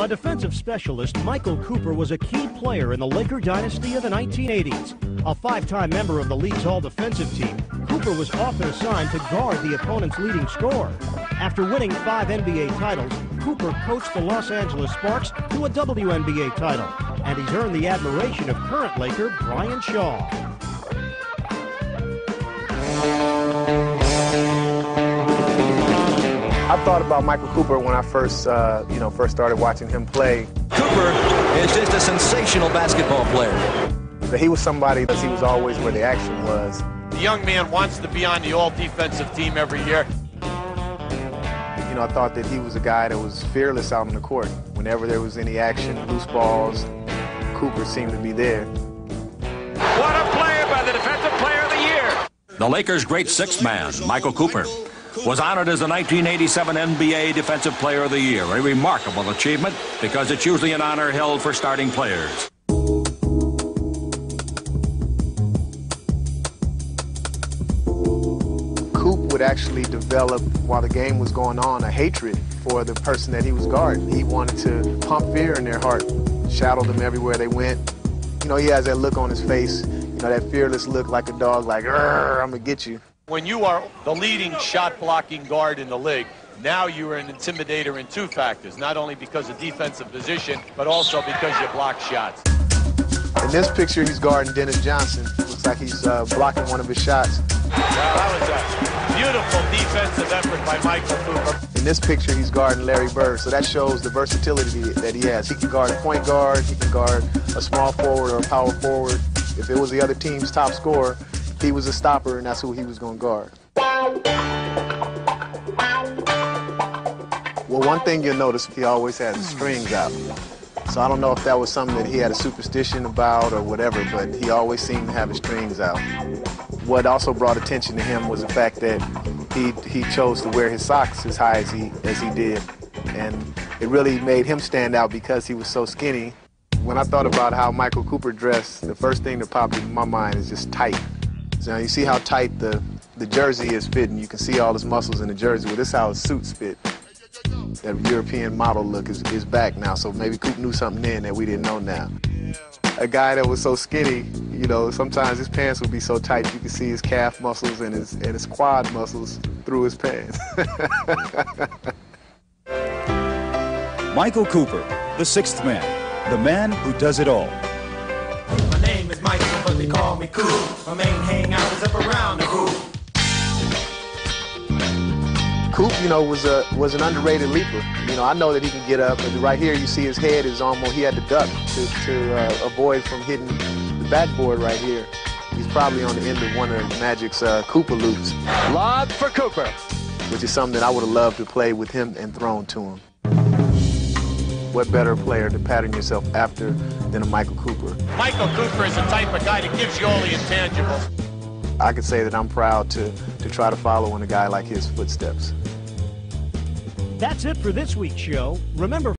A defensive specialist, Michael Cooper was a key player in the Laker dynasty of the 1980s. A five-time member of the league's all-defensive team, Cooper was often assigned to guard the opponent's leading scorer. After winning five NBA titles, Cooper coached the Los Angeles Sparks to a WNBA title, and he's earned the admiration of current Laker Brian Shaw. I thought about Michael Cooper when I first, uh, you know, first started watching him play. Cooper is just a sensational basketball player. But he was somebody that he was always where the action was. The young man wants to be on the all-defensive team every year. You know, I thought that he was a guy that was fearless out on the court. Whenever there was any action, loose balls, Cooper seemed to be there. What a player by the Defensive Player of the Year! The Lakers' great sixth man, Michael Cooper, was honored as the 1987 NBA Defensive Player of the Year, a remarkable achievement because it's usually an honor held for starting players. Coop would actually develop, while the game was going on, a hatred for the person that he was guarding. He wanted to pump fear in their heart, shadow them everywhere they went. You know, he has that look on his face, you know, that fearless look like a dog, like, I'm gonna get you. When you are the leading shot-blocking guard in the league, now you are an intimidator in two factors, not only because of defensive position, but also because you block shots. In this picture, he's guarding Dennis Johnson. Looks like he's uh, blocking one of his shots. That was a beautiful defensive effort by Michael Cooper. In this picture, he's guarding Larry Bird, so that shows the versatility that he has. He can guard a point guard, he can guard a small forward or a power forward. If it was the other team's top scorer, he was a stopper, and that's who he was going to guard. Well, one thing you'll notice, he always had the strings out. So I don't know if that was something that he had a superstition about or whatever, but he always seemed to have his strings out. What also brought attention to him was the fact that he he chose to wear his socks as high as he as he did, and it really made him stand out because he was so skinny. When I thought about how Michael Cooper dressed, the first thing that popped in my mind is just tight. So you see how tight the the jersey is fitting. You can see all his muscles in the jersey. Well, this is how his suits fit that European model look is, is back now. So maybe Coop knew something then that we didn't know now. A guy that was so skinny, you know, sometimes his pants would be so tight you could see his calf muscles and his and his quad muscles through his pants. Michael Cooper, the sixth man, the man who does it all. They call me Coop. My main hangout is up around the hoop. Coop, you know, was a was an underrated leaper. You know, I know that he can get up, but right here you see his head is almost he had to duck to, to uh, avoid from hitting the backboard right here. He's probably on the end of one of Magic's uh, Coop-a-loops. Lob for Cooper. Which is something that I would have loved to play with him and thrown to him. What better player to pattern yourself after than a Michael Cooper? Michael Cooper is the type of guy that gives you all the intangibles. I could say that I'm proud to, to try to follow in a guy like his footsteps. That's it for this week's show. Remember,